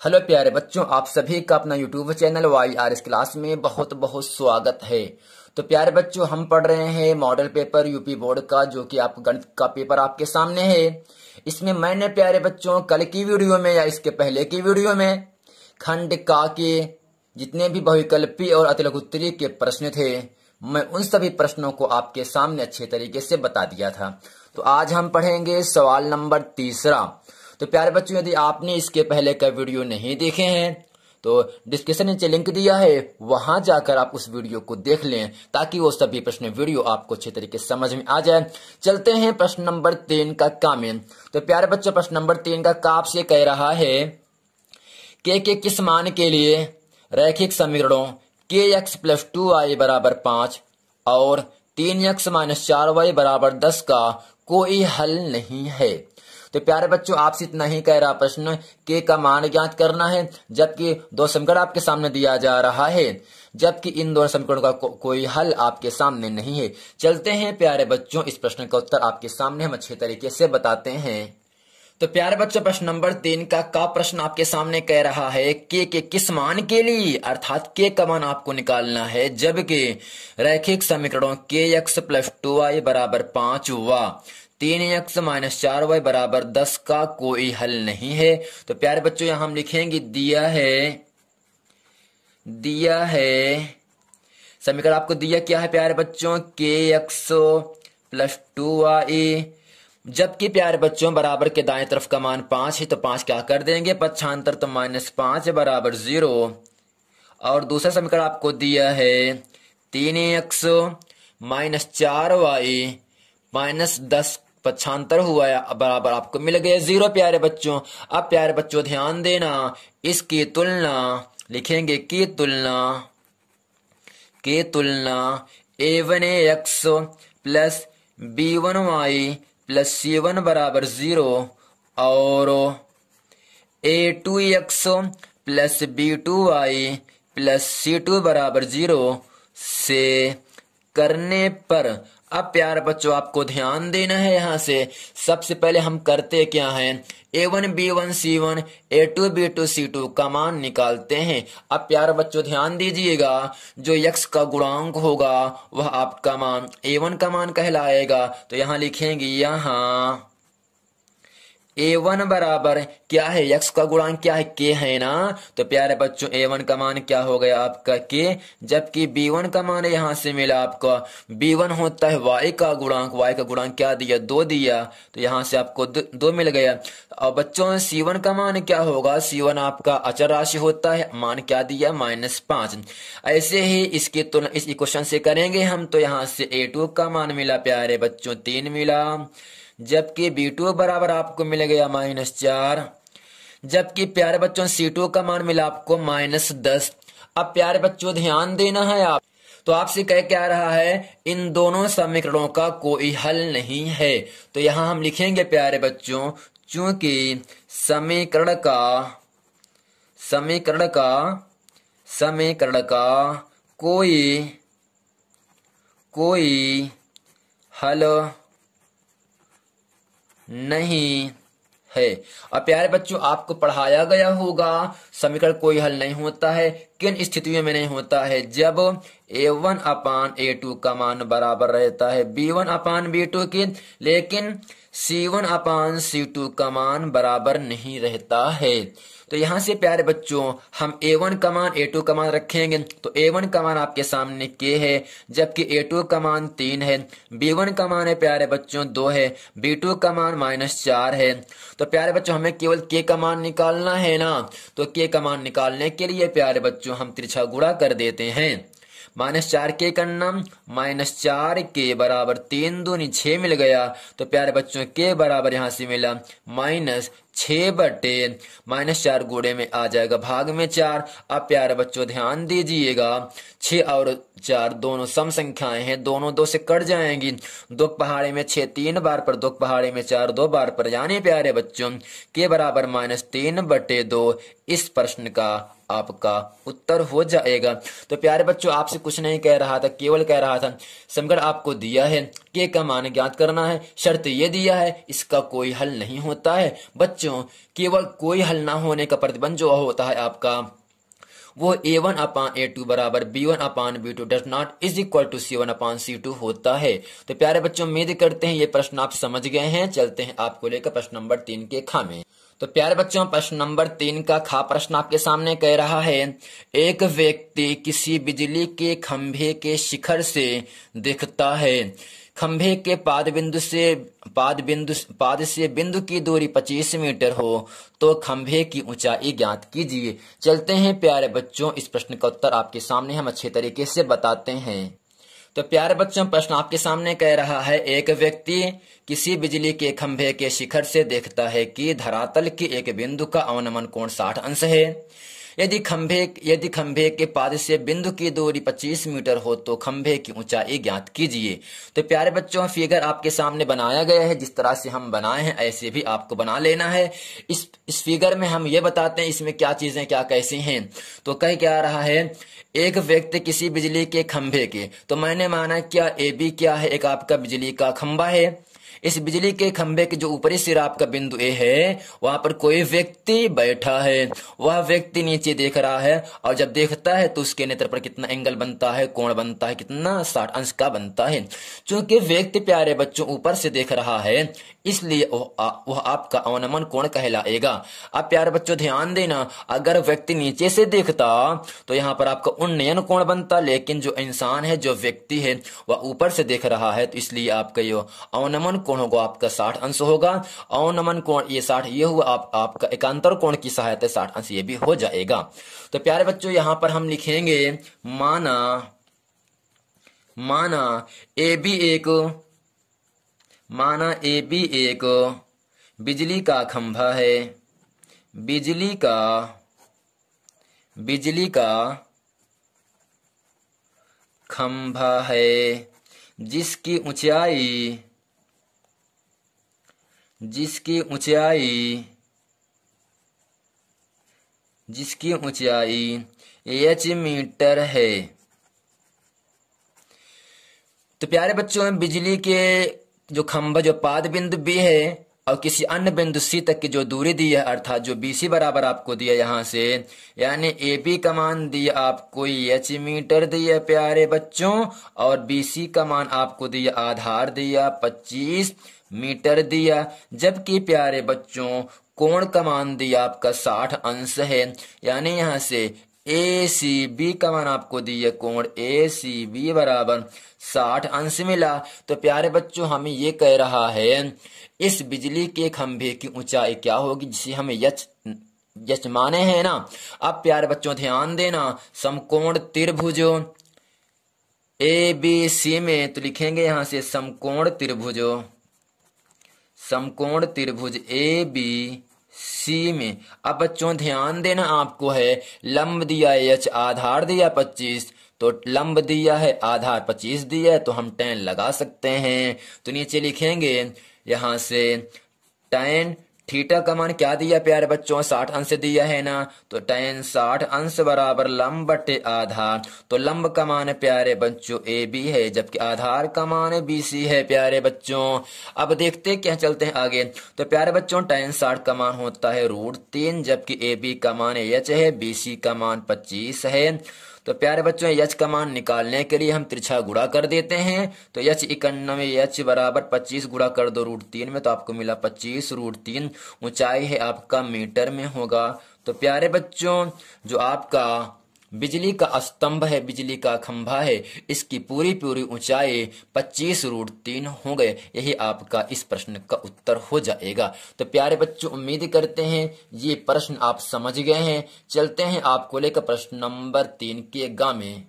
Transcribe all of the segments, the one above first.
Hello प्यारे बच्चों, आप सभी का अपना YouTube channel Y R S class में बहुत बहुत स्वागत है। तो प्यारे बच्चों, हम पढ़ रहे हैं मॉडल पेपर यूपी बोर्ड का, जो कि आप गणित का पेपर आपके सामने है। इसमें मैंने प्यारे बच्चों, कल की वीडियो में या इसके पहले की वीडियो में, खंड का के जितने भी बहुविकल्पी और अतिलघुत्तरी के प्रश्न थे, मैं उन सभी प्रश्नों को आपके सामने अच्छे तरीके से बता दिया था। तो आज हम पढ़ेंगे सवाल नंबर तीसरा तो प्यारे बच्चों, यदि आपने इसके पहले का वीडियो नहीं देखे हैं तो डिस्क्रिप्शन नीचे लिंक दिया है, वहाँ जाकर आप उस वीडियो को देख लें, ताकि वो सभी प्रश्न वीडियो आपको अच्छे तरीके समझ में आ जाए। चलते हैं प्रश्न नंबर तीन का कामें तो प्यारे बच्चों, प्रश्न नंबर तीन का काप से कह रहा है, के के किस मान के लिए रैखिक समीकरणों के एक्स प्लस टू आई बराबर पाँच और तीन एक्स माइनस चार वाई बराबर दस का कोई हल नहीं है? तो प्यारे बच्चों आपसे इतना ही कह रहा प्रश्न के का मान ज्ञात करना है जबकि दो समीकरण आपके सामने दिया जा रहा है जबकि इन दोनों समीकरणों का को, कोई हल आपके सामने नहीं है। चलते हैं प्यारे बच्चों इस प्रश्न का उत्तर आपके सामने हम अच्छे तरीके से बताते हैं। तो प्यारे बच्चों प्रश्न नंबर तीन का का प्रश्न आपके सामने कह रहा है के के किस मान के लिए अर्थात के का मान आपको निकालना है जबकि रैखिक समीकरणों के एक्स प्लस टू वाई बराबर पाँच व तीन एक्स माइनस चार वाई बराबर दस का कोई हल नहीं है। तो प्यारे बच्चों, यहाँ हम लिखेंगे दिया है दिया है, समीकरण आपको दिया क्या है प्यारे बच्चों? के एक्स प्लस टू वाई जबकि प्यारे बच्चों, बराबर के दाएँ तरफ़ का मान पाँच है तो पाँच क्या कर देंगे? पच्छांतर तो माइनस पाँच बराबर ज़ीरो। और दूसरा समीकरण आपको दिया है, तीन एक्स माइनस चार वाई माइनस दस पच्छांतर हुआ है बराबर आपको मिल गया ज़ीरो, प्यारे बच्चों। अब प्यारे बच्चों, ध्यान देना, इसकी तुलना, लिखेंगे की तुलना की तुलना, A one X plus B one Y plus C one बराबर ज़ीरो, और A two X plus B two Y plus C two बराबर ज़ीरो से करने पर अब प्यार बच्चों, आपको ध्यान देना है यहाँ से। सबसे पहले हम करते क्या है? A one B one C one A two B two C two का मान निकालते हैं। अब प्यार बच्चों, ध्यान दीजिएगा। जो यक्स का गुणांक होगा, वह आपका मान ए वन का मान कहलाएगा। तो यहाँ लिखेंगे यहाँ। ए वन बराबर क्या है? यक्स का गुणांक क्या है? के है ना? तो प्यारे बच्चों ए वन का मान क्या हो गया आपका? के जबकि बी वन का मान यहाँ से मिला आपका। बी वन होता है वाई का गुणांक। वाई का गुणांक क्या दिया? दो दिया। तो यहाँ से आपको दो, दो मिल गया। और बच्चों सी वन का मान क्या होगा? सी वन आपका अचर राशि होता है। मान क्या दिया? माइनस पाँच। ऐसे ही इसकी तुलना इस इक्वेशन से करेंगे हम। तो यहाँ से ए टू का मान मिला प्यारे बच्चों तीन मिला। जबकि बी टू बराबर आपको मिल गया माइनस चार। जबकि प्यारे बच्चों सी टू का मान मिला आपको माइनस दस। अब प्यारे बच्चों, ध्यान देना है आप। तो आपसे कह क्या रहा है, इन दोनों समीकरणों का कोई हल नहीं है। तो यहाँ हम लिखेंगे प्यारे बच्चों, चूँकि समीकरण का समीकरण का समीकरण का कोई कोई हल नहीं है। और प्यारे बच्चों, आपको पढ़ाया गया होगा, समीकरण कोई हल नहीं होता है। किन स्थितियों में नहीं होता है? जब ए वन अपान ए टू का मान बराबर रहता है। B one upon B two के, लेकिन सी वन अपान सी टू का मान बराबर नहीं रहता है। तो यहाँ से, प्यारे बच्चों, हम ए वन कमान मान ए टू कमान मान रखेंगे। तो ए वन कमान मान आपके सामने के है, जबकि ए टू कमान मान तीन है। बी वन कमान मान है, प्यारे बच्चों, दो है। बी टू कमान मान माइनस चार है। तो प्यारे बच्चों, हमें केवल के कमान मान निकालना है ना? तो के कमान मान निकालने के लिए, प्यारे बच्चों, हम तिरछा गुड़ा कर देते हैं। माइनस चार के करना माइनस चार के बराबर तीन दूनी छह मिल गया। तो प्यारे बच्चों, के बराबर यहाँ से मिला माइनस छ बटे माइनस चार गुड़े में आ जाएगा भाग में चार। अब प्यारे बच्चों, ध्यान दीजिएगा छ और चार दोनों सम संख्याएँ हैं, दोनों दो से कट जाएँगी। दो पहाड़ी में छह, तीन बार पर दो, पहाड़ी में चार, दो बार पर। यानी प्यारे बच्चों, के बराबर माइनस तीन बटे दो इस प्रश्न का आपका उत्तर हो जाएगा। तो प्यारे बच्चों, आपसे कुछ नहीं कह रहा था, केवल कह रहा था समीकरण आपको दिया है, के का मान ज्ञात करना है? शर्त ये दिया है, इसका कोई हल नहीं होता है। बच्चों, केवल कोई हल ना होने का प्रतिबंध जो होता है आपका, वो A one upon A two बराबर B one upon B two does not is equal to C one upon C two होता है। तो प्यारे बच्चों, उम्मीद करते हैं ये प्रश्न आप समझ गए हैं। चलते हैं आपको लेकर प्रश्न नंबर तीन के खामे। तो प्यारे बच्चों, प्रश्न नंबर तीन का खा प्रश्न आपके सामने कह रहा है, एक व्यक्ति किसी बिजली के खंभे के शिखर से दिखता है। खंभे के पाद बिंदु से पाद बिंदु पाद से बिंदु की दूरी 25 मीटर हो तो खंभे की ऊंचाई ज्ञात कीजिए। चलते हैं प्यारे बच्चों, इस प्रश्न का उत्तर आपके सामने हम अच्छे तरीके से बताते हैं। तो प्यारे बच्चों, प्रश्न आपके सामने कह रहा है, एक व्यक्ति किसी बिजली के खंभे के शिखर से देखता है कि धरातल के एक बिंदु का अवनमन कोण 60 अंश है। यदि खंभे यदि खंभे के पाद से बिंदु की दूरी 25 मीटर हो तो खंभे की ऊंचाई ज्ञात कीजिए। तो प्यारे बच्चों, फिगर आपके सामने बनाया गया है, जिस तरह से हम बनाए हैं, ऐसे भी आपको बना लेना है। इस इस फिगर में हम ये बताते हैं, इसमें क्या चीज़ें, क्या कैसी हैं। तो कह क्या रहा है, एक व्यक्ति किसी बिजली के खंभे के तो मैंने माना, क्या ए बी क्या है? एक आपका बिजली का खंभा है। इस बिजली के खंभे के जो ऊपरी सिरा आपका बिंदु ए है, वहाँ पर कोई व्यक्ति बैठा है। वह व्यक्ति नीचे देख रहा है और जब देखता है तो उसके नेत्र पर कितना एंगल बनता है, कोण बनता है, कितना साठ अंश का बनता है। चूँकि व्यक्ति प्यारे बच्चों ऊपर से देख रहा है इसलिए वह आपका अवनमन कोण कहलाएगा? अब प्यारे बच्चों ध्यान देना अगर व्यक्ति नीचे से देखता तो यहाँ पर आपका उन्नयन कोण बनता? लेकिन जो इंसान है जो व्यक्ति है वह ऊपर से देख रहा है तो इसलिए आपका ये अवनमन कोण होगा? आपका साठ अंश होगा। अवनमन कोण ये साठ ये हुआ आप, आपका एकांतर कोण की सहायता साठ अंश ये भी हो जाएगा। तो प्यारे बच्चों यहाँ पर हम लिखेंगे माना माना ए बी एक माना ए बी एक बिजली का खंभा है। बिजली का बिजली का खंभा है, जिसकी ऊंचाई जिसकी ऊंचाई जिसकी ऊंचाई एच मीटर है। तो प्यारे बच्चों, बिजली के जो खंभा, जो पाद बिंदु बी है और किसी अन्य बिंदु सी तक की जो दूरी दी है, अर्थात जो बी सी बराबर आपको दिया यहाँ से, यानी ए बी का मान दिया आपको एच मीटर दिया प्यारे बच्चों, और बी सी का मान आपको दिया आधार दिया पच्चीस मीटर दिया जबकि प्यारे बच्चों, कोण का मान दिया आपका साठ अंश है, यानी यहाँ से ए सी बी का मान आपको दिया कोण ए सी बी बराबर साठ अंश मिला। तो प्यारे बच्चों, हमें ये कह रहा है, इस बिजली के खंभे की ऊंचाई क्या होगी जिसे हमें यच यच माने हैं ना? अब प्यारे बच्चों, ध्यान देना, समकोण त्रिभुज ए बी सी में तो लिखेंगे यहाँ से समकोण त्रिभुज। समकोण त्रिभुज ए बी सी में। अब बच्चों, ध्यान देना आपको है, लंब दिया एच आधार दिया पच्चीस। तो लंब दिया है, आधार पच्चीस दिया है तो हम टेन लगा सकते हैं। तो नीचे लिखेंगे, यहाँ से टेन थीटा का मान क्या दिया प्यारे बच्चों, साठ अंश दिया है ना? तो टेन साठ अंश बराबर लंब बटे आधार। तो लंब का मान प्यारे बच्चों, ए, बी है, जबकि आधार का मान बी, सी है, प्यारे बच्चों। अब देखते क्या चलते हैं आगे। तो प्यारे बच्चों टेन साठ का मान होता है रूट तीन, जबकि ए, बी का मान एच है, बी, सी का मान पच्चीस है। तो प्यारे बच्चों, यच का मान निकालने के लिए हम तिरछा गुड़ा कर देते हैं। तो यच इक्यानवे यच बराबर पच्चीस गुड़ा कर दो रूट तीन में तो आपको मिला पच्चीस रूट तीन। ऊंचाई है आपका मीटर में होगा। तो प्यारे बच्चों, जो आपका बिजली का स्तंभ है, बिजली का खंभा है, इसकी पूरी पूरी ऊंचाई 25 रूट तीन हो गए। यही आपका इस प्रश्न का उत्तर हो जाएगा। तो प्यारे बच्चों, उम्मीद करते हैं ये प्रश्न आप समझ गए हैं। चलते हैं आपको लेकर प्रश्न नंबर तीन के गा में।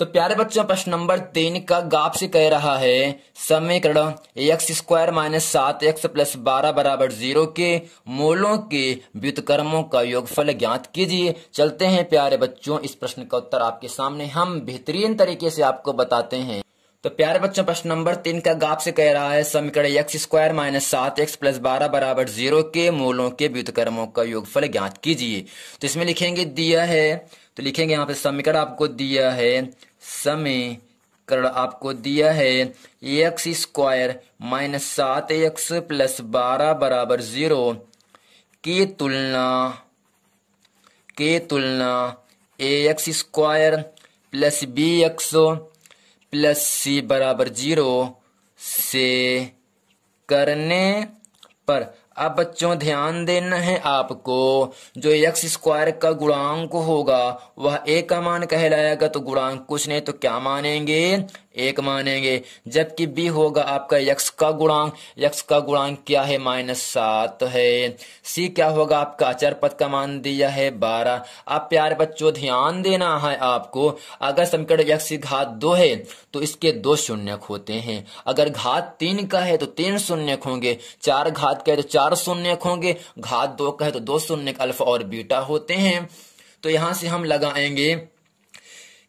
तो प्यारे बच्चों, प्रश्न नंबर तीन का गाप से कह रहा है, समीकरण एक्स स्क्वायर माइनस सात एक्स प्लस बारह बराबर ज़ीरो के मूलों के व्युतकर्मों का योगफल ज्ञात कीजिए। चलते हैं प्यारे बच्चों, इस प्रश्न का उत्तर आपके सामने हम बेहतरीन तरीके से आपको बताते हैं। तो प्यारे बच्चों, प्रश्न नंबर तीन का गाप से कह रहा है, समीकरण एक्स स्क्वायर माइनस सात एक्स प्लस बारह बराबर ज़ीरो के मूलों के व्युतकर्मों का योगफल ज्ञात कीजिए। तो इसमें लिखेंगे दिया है तो लिखेंगे यहाँ पे, समीकरण आपको दिया है, समीकरण आपको दिया है एक्स स्क्वायर माइनस सात एक्स प्लस बारह बराबर ज़ीरो की तुलना, के तुलना A X square plus B X plus C बराबर ज़ीरो से करने पर अब बच्चों, ध्यान देना है आपको। जो एक्स स्क्वायर का गुणांक होगा, वह एक का मान कहलाएगा तो गुणांक कुछ नहीं तो क्या मानेंगे? एक मानेंगे। जबकि बी होगा आपका यक्स का गुणांक। यक्स का गुणांक क्या है? माइनस सात है। सी क्या होगा? आपका अचर पद का मान दिया है बारह। अब प्यार बच्चों, ध्यान देना है आपको। अगर समीकरण यक्स घात दो है तो इसके दो शून्य होते हैं। अगर घात तीन का है तो तीन शून्य होंगे। चार घात का है तो चार शून्य होंगे घात दो का है तो दो शून्य अल्फ़ा और बीटा होते हैं। तो यहाँ से हम लगाएँगे।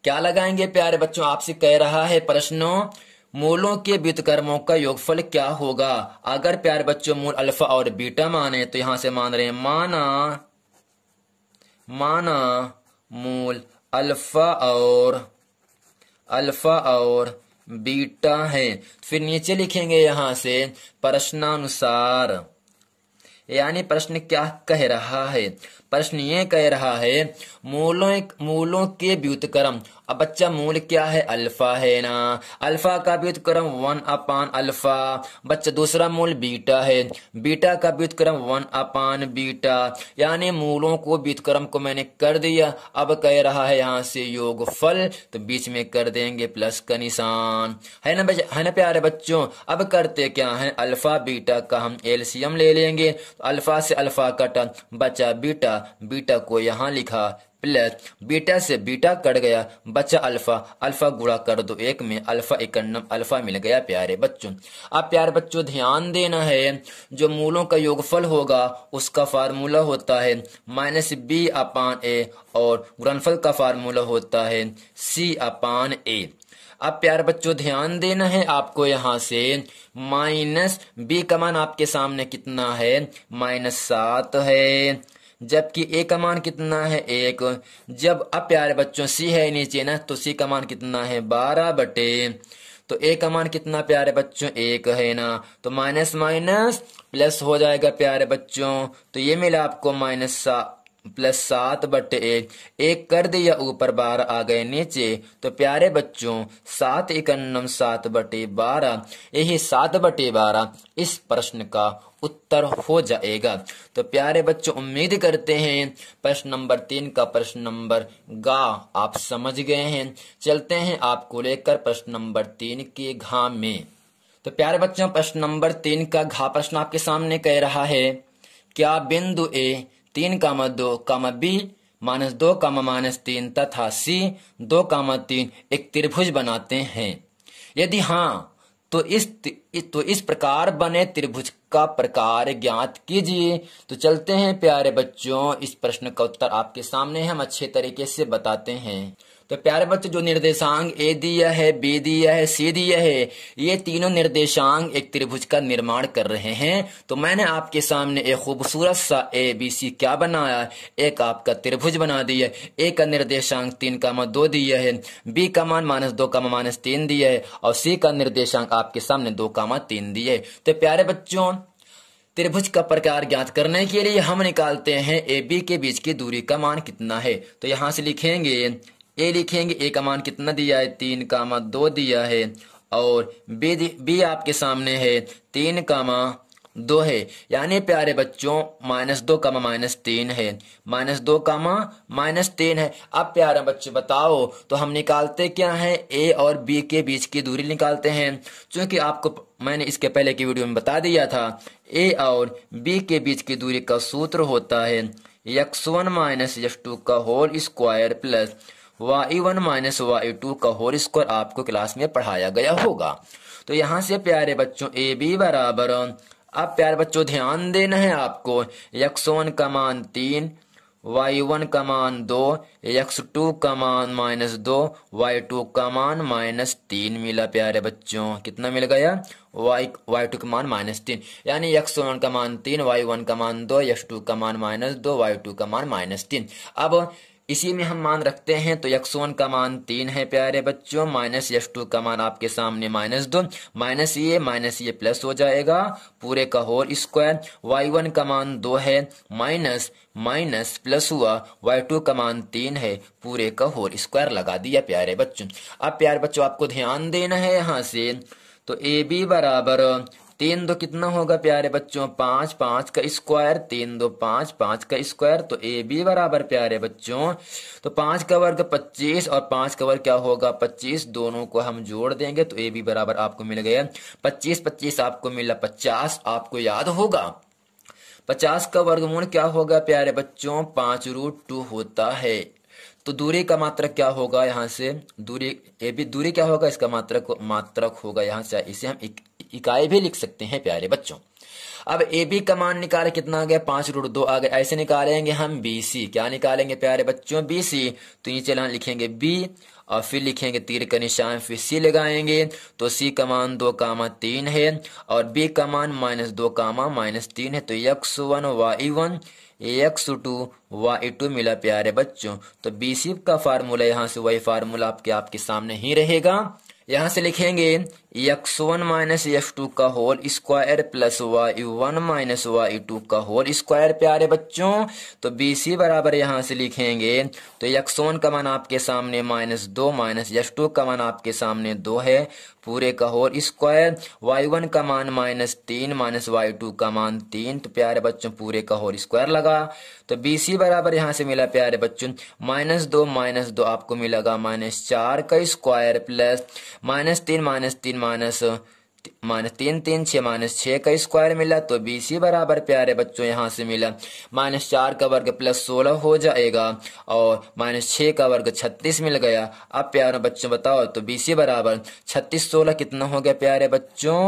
क्या लगाएँगे प्यारे बच्चों? आपसे कह रहा है प्रश्नों, मूलों के व्युतकर्मों का योगफल क्या होगा? अगर प्यारे बच्चों मूल अल्फ़ा और बीटा माने तो यहाँ से मान रहे हैं माना माना मूल अल्फ़ा और अल्फ़ा और बीटा है। फिर नीचे लिखेंगे यहाँ से प्रश्नानुसार। यानी प्रश्न क्या कह रहा है? प्रश्न ये कह रहा है, मूलों मूलों के व्युतक्रम अब बच्चा मूल क्या है? अल्फ़ा है ना। अल्फ़ा का व्युतक्रम वन अपान अल्फ़ा। बच्चा दूसरा मूल बीटा है। बीटा का व्युतक्रम वन अपान बीटा। यानी मूलों को व्युतक्रम को मैंने कर दिया। अब कह रहा है यहाँ से योग फल तो बीच में कर देंगे प्लस का निशान। है ना है ना प्यारे बच्चों? अब करते क्या है? अल्फ़ा, बीटा का हम एलसीएम ले लेंगे। तो अल्फ़ा से अल्फ़ा कटा, बचा बीटा। बीटा को यहाँ लिखा प्लस बीटा से बीटा कट गया बचा अल्फ़ा अल्फ़ा गुड़ा कर दो एक में, अल्फ़ा इकन्नम अल्फ़ा मिल गया प्यारे बच्चों। अब प्यारे बच्चों ध्यान देना है, जो मूलों का योगफल होगा, उसका फार्मूला होता है माइनस बी अपान ए, और गुणनफल का फार्मूला होता है सी अपान ए। अब प्यार बच्चों ध्यान देना है आपको यहाँ से, माइनस बी का मान आपके सामने कितना है? माइनस सात है। जबकि ए का मान कितना है एक। जब अब प्यारे बच्चों, सी है नीचे ना तो सी का मान कितना है बारह बटे। तो ए का मान कितना प्यारे बच्चों, एक है ना। तो माइनस माइनस प्लस हो जाएगा प्यारे बच्चों। तो ये मिला आपको माइनस प्लस सात बटे एक। एक कर दिया ऊपर बारह आ गए नीचे तो प्यारे बच्चों, सात इकन्नम सात बटे बारह। यही सात बटे बारह इस प्रश्न का उत्तर हो जाएगा। तो प्यारे बच्चों, उम्मीद करते हैं प्रश्न नंबर तीन का प्रश्न नंबर गा। आप समझ गए हैं। चलते हैं आपको लेकर प्रश्न नंबर तीन के घा में। तो प्यारे बच्चों, प्रश्न नंबर तीन का घा प्रश्न आपके सामने कह रहा है, क्या बिंदु ए तीन कामा दो, कामा बी माइनस दो, कामा माइनस तीन, तथा सी, दो कामा तीन, एक त्रिभुज बनाते हैं। यदि हाँ तो इस तो इस प्रकार बने त्रिभुज का प्रकार ज्ञात कीजिए। तो चलते हैं, प्यारे बच्चों, इस प्रश्न का उत्तर आपके सामने हम अच्छे तरीके से बताते हैं। तो प्यारे बच्चे, जो निर्देशांक ए दिया है, बी दिया है, सी दिया है, ये तीनों निर्देशांक एक त्रिभुज का निर्माण कर रहे हैं। तो मैंने आपके सामने एक खूबसूरत सा ए, बी, सी क्या बनाया? एक आपका त्रिभुज बना दिया ए का निर्देशांक तीन का मान दो दिया है, बी का मान माइनस दो का माइनस तीन दिया है, और सी का निर्देशांक आपके सामने दो का मान तीन दिया है। तो प्यारे बच्चों, त्रिभुज का प्रकार ज्ञात करने के लिए हम निकालते हैं ए, बी के बीच की दूरी का मान कितना है। तो यहाँ से लिखेंगे ए लिखेंगे ए का मान कितना दिया है? तीन कामा दो दिया है। और बी बी आपके सामने है। तीन कामा दो है। यानी प्यारे बच्चों, माइनस दो कामा माइनस तीन है। माइनस दो कामा माइनस तीन है। अब प्यारे बच्चे बताओ तो हम निकालते क्या है? ए और बी के बीच की दूरी निकालते हैं। क्योंकि आपको मैंने इसके पहले की वीडियो में बता दिया था, ए और बी के बीच की दूरी का सूत्र होता है। X one minus X two का whole square plus Y one minus Y two का होल स्क्वायर आपको क्लास में पढ़ाया गया होगा। तो यहाँ से प्यारे बच्चों, ए बी बराबर, अब प्यारे बच्चों ध्यान देना है आपको, यक्स वन का मान तीन, वाई वन का मान दो एक्स टू का मान माइनस दो, वाई टू का मान माइनस तीन मिला प्यारे बच्चों। कितना मिल गया? वाई वाई टू का मान माइनस तीन। यानी एक्स वन का मान तीन, वाई वन का मान दो एक्स टू का मान माइनस दो, वाई टू का मान माइनस तीन। अब इसी में हम मान रखते हैं तो यक्स वन का मान तीन है प्यारे बच्चों, माइनस यक्स टू का मान आपके सामने माइनस दो, माइनस ये माइनस ये प्लस हो जाएगा, पूरे का होल स्क्वायर, वाई वन का मान दो है, माइनस माइनस प्लस हुआ, वाई टू का मान तीन है, पूरे का होल स्क्वायर लगा दिया प्यारे बच्चों। अब प्यारे बच्चों, आपको ध्यान देना है यहाँ से तो ए बी बराबर तीन दो कितना होगा प्यारे बच्चों? पाँच पाँच का स्क्वायर तीन दो पाँच पाँच का स्क्वायर तो ए बी बराबर प्यारे बच्चों। तो पाँच का वर्ग पच्चीस और पाँच का वर्ग क्या होगा? पच्चीस, दोनों को हम जोड़ देंगे तो ए बी बराबर आपको मिल गया। पच्चीस पच्चीस आपको मिला पचास, आपको याद होगा? पचास का वर्गमूल क्या होगा प्यारे बच्चों? पाँच रूट टू होता है। तो दूरी का मात्रक क्या होगा यहाँ से? दूरी, ए बी, दूरी क्या होगा? इसका मात्रक मात्रक होगा यहाँ से। इसे हम इकाई भी लिख सकते हैं प्यारे बच्चों। अब ए बी का मान निकाले कितना आ गया? पाँच रूट दो आ गया ऐसे निकालेंगे हम बी सी। क्या निकालेंगे प्यारे बच्चों? B C. तो नीचे लिखेंगे बी और फिर लिखेंगे तीर का निशान, फिर सी लगाएँगे। तो सी का मान दो कामा तीन है और बी का मान माइनस दो कामा माइनस तीन है। तो X one, Y one X two, Y two मिला प्यारे बच्चों। तो बी सी का फार्मूला, यहाँ से वही फार्मूला आपके आपके सामने ही रहेगा। यहाँ से लिखेंगे X one minus X two का whole square plus Y one minus Y two का होल स्क्वायर प्यारे बच्चों। तो बी सी बराबर यहाँ से लिखेंगे। तो एक्स वन का मान आपके सामने माइनस दो माइनस एक्स टू का मान आपके सामने दो है। पूरे का होल स्क्वायर वाई वन का मान माइनस तीन माइनस वाई टू का मान तीन। तो प्यारे बच्चों, पूरे का होल स्क्वायर लगा। तो बी सी बराबर यहाँ से मिला प्यारे बच्चों। माइनस दो माइनस दो आपको मिलेगा। माइनस चार का स्क्वायर प्लस माइनस तीन माइनस तीन माइनस माइनस तीन तीन छह माइनस छह का स्क्वायर मिला तो बी सी बराबर प्यारे बच्चों यहाँ से मिला। माइनस चार का वर्ग प्लस सोलह हो जाएगा, और माइनस छह का वर्ग छत्तीस मिल गया। अब प्यारे बच्चों बताओ तो बी सी बराबर छत्तीस सोलह कितना हो गया प्यारे बच्चों?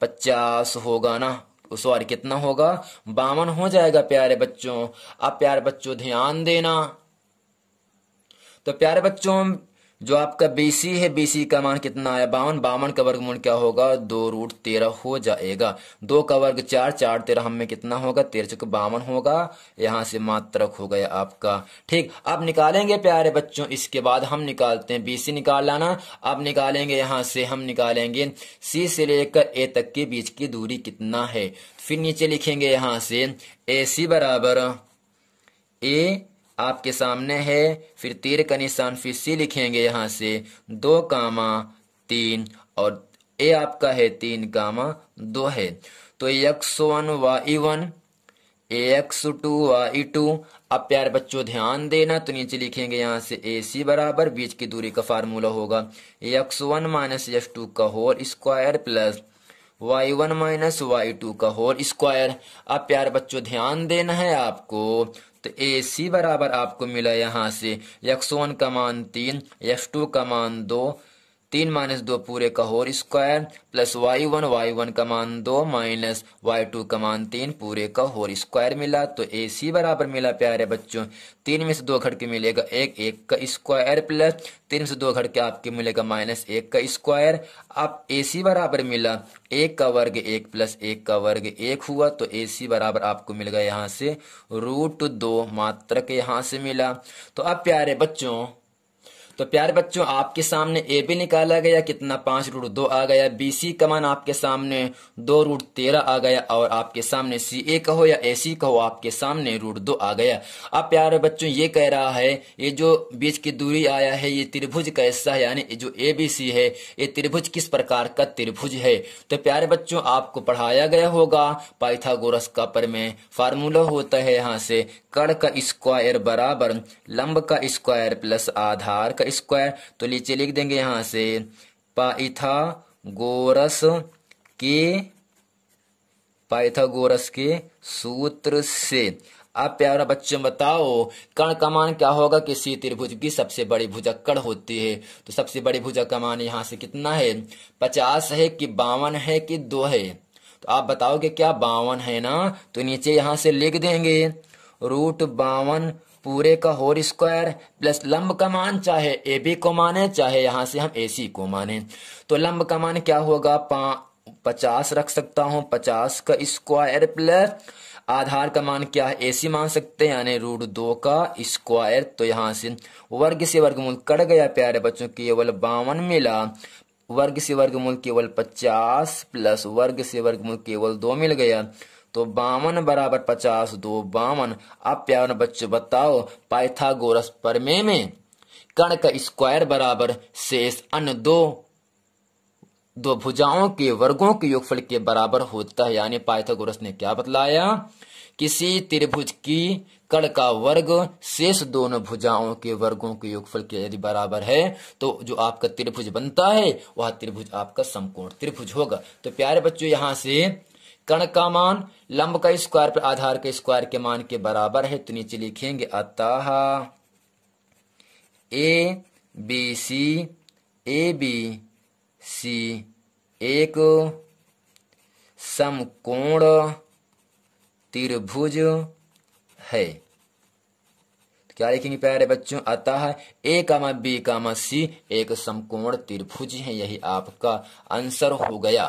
पचास होगा ना सॉरी कितना होगा? बावन हो जाएगा प्यारे बच्चों। अब प्यारे बच्चों ध्यान देना। तो प्यारे बच्चों जो आपका बीसी है बीसी का मान कितना आया? बावन बावन का वर्गमूल क्या होगा? दो रूट तेरह हो जाएगा। दो का वर्ग चार चार तेरह हम कितना होगा? तेरह चुके बावन होगा। यहाँ से मात्रक हो गया आपका। ठीक, अब निकालेंगे प्यारे बच्चों, इसके बाद हम निकालते हैं बीसी निकाल लाना। अब निकालेंगे यहाँ से हम निकालेंगे सी से लेकर ए तक के बीच की दूरी कितना है? फिर नीचे लिखेंगे यहाँ से ए सी बराबर ए आपके सामने है। फिर तीर का निशान फिर सी लिखेंगे यहाँ से। दो कामा तीन और ए आपका है तीन कामा दो है। तो X one Y one X two Y two. अब प्यार बच्चों, ध्यान देना तो नीचे लिखेंगे यहाँ से ए सी बराबर, बीच की दूरी का फार्मूला होगा। X one minus X two का whole square plus Y one minus Y two का होल स्क्वायर अब प्यार बच्चों, ध्यान देना है आपको। तो ए सी बराबर आपको मिला यहाँ से। यक्स वन का मान तीन यक्स टू का मान दो। तीन माइनस दो पूरे का whole square plus Y one Y one का मान दो माइनस वाई टू का मान तीन पूरे का होर स्क्वायर मिला। तो ए सी बराबर मिला प्यारे बच्चों। तीन में से दो घट के मिलेगा एक एक का स्क्वायर प्लस तीन से दो घट के आपके मिलेगा माइनस एक का स्क्वायर अब ए सी बराबर मिला। एक का वर्ग एक प्लस एक का वर्ग एक हुआ। तो ए सी बराबर आपको मिल गया यहाँ से रूट दो मात्रक यहाँ से मिला। तो अब प्यारे बच्चों तो प्यारे बच्चों, आपके सामने ए बी निकाला गया, कितना पाँच रूट दो आ गया बी सी का मान आपके सामने दो रूट तेरह आ गया, और आपके सामने सी ए कहो या ए सी कहो, आपके सामने रूट दो आ गया। अब प्यारे बच्चों, ये कह रहा है, ये जो बीच की दूरी आया है, ये त्रिभुज कैसा है यानी जो ए बी सी है, ये त्रिभुज किस प्रकार का त्रिभुज है? तो प्यारे बच्चों, आपको पढ़ाया गया होगा, पाइथागोरस का पर में फार्मूला होता है यहाँ से कड़ का स्क्वायर बराबर, लंब का स्क्वायर प्लस आधार का स्क्वायर तो नीचे लिख देंगे यहाँ से, पाइथागोरस के पाइथागोरस के सूत्र से। अब प्यारा बच्चों बताओ, कण का मान क्या होगा किसी त्रिभुज की सबसे बड़ी भुजा कण होती है? तो सबसे बड़ी भुजा का मान यहाँ से कितना है? पचास है कि बावन है कि दो है? तो आप बताओगे क्या बावन है ना? तो नीचे यहाँ से लिख देंगे, रूट बावन पूरे का होल स्क्वायर, प्लस लंब का मान चाहे ए बी को माने, चाहे यहाँ से हम ए सी को माने। तो लंब का मान क्या होगा? पचास रख सकता हूँ, पचास का स्क्वायर प्लस आधार का मान क्या है? एसी मान सकते हैं, यानी रूट दो का स्क्वायर। तो यहाँ से वर्ग से वर्गमूल कट गया, प्यारे बच्चों, केवल बावन मिला। वर्ग से वर्गमूल केवल पचास, प्लस वर्ग से वर्गमूल केवल दो मिल गया। तो बावन बराबर पचास, दो बावन अब प्यारे बच्चों बताओ, पाइथागोरस परमे में कण का स्क्वायर बराबर शेष अन्य दो दो भुजाओं के वर्गों के योगफल के बराबर होता है। यानी पाइथागोरस ने क्या बतलाया? किसी त्रिभुज की कण का वर्ग शेष दोनों भुजाओं के वर्गों के योगफल के यदि बराबर है तो जो आपका त्रिभुज बनता है, वह त्रिभुज आपका समकोण त्रिभुज होगा। तो प्यारे बच्चों, यहाँ से कण का मान लंब का स्क्वायर पर आधार के स्क्वायर के मान के बराबर है। तो नीचे लिखेंगे अतः A B C A B C एक समकोण त्रिभुज है। तो क्या लिखेंगे प्यारे बच्चों? अतः ए कामा बी कामा सी एक समकोण त्रिभुज है। यही आपका आंसर हो गया।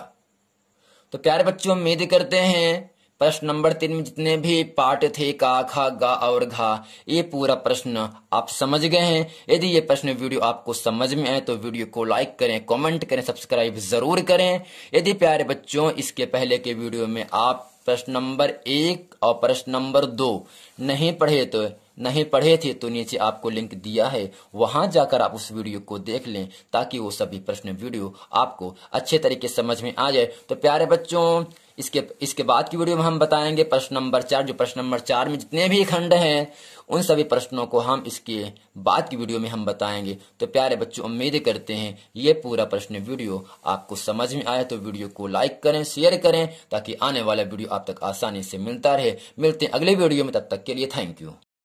तो प्यारे बच्चों, उम्मीद करते हैं, प्रश्न नंबर तीन में जितने भी पाठ थे, का, खा, गा और घा, ये पूरा प्रश्न आप समझ गए हैं। यदि ये प्रश्न वीडियो आपको समझ में आए तो वीडियो को लाइक करें, कमेंट करें, सब्सक्राइब ज़रूर करें। यदि प्यारे बच्चों, इसके पहले के वीडियो में आप प्रश्न नंबर एक और प्रश्न नंबर दो। नहीं पढ़े तो नहीं पढ़े थे तो नीचे आपको लिंक दिया है। वहाँ जाकर आप उस वीडियो को देख लें ताकि वो सभी प्रश्न वीडियो आपको अच्छे तरीके समझ में आ जाए। तो प्यारे बच्चों इसके इसके बाद की वीडियो में हम बताएँगे प्रश्न नंबर चार, जो प्रश्न नंबर चार में जितने भी खंड हैं, उन सभी प्रश्नों को हम इसके बाद की वीडियो में हम बताएँगे। तो प्यारे बच्चों, उम्मीद करते हैं ये पूरा प्रश्न वीडियो आपको समझ में आया तो वीडियो को लाइक करें, शेयर करें, ताकि आने वाला वीडियो आप तक आसानी से मिलता रहे। मिलते हैं अगले वीडियो में, तब तक के लिए थैंक यू।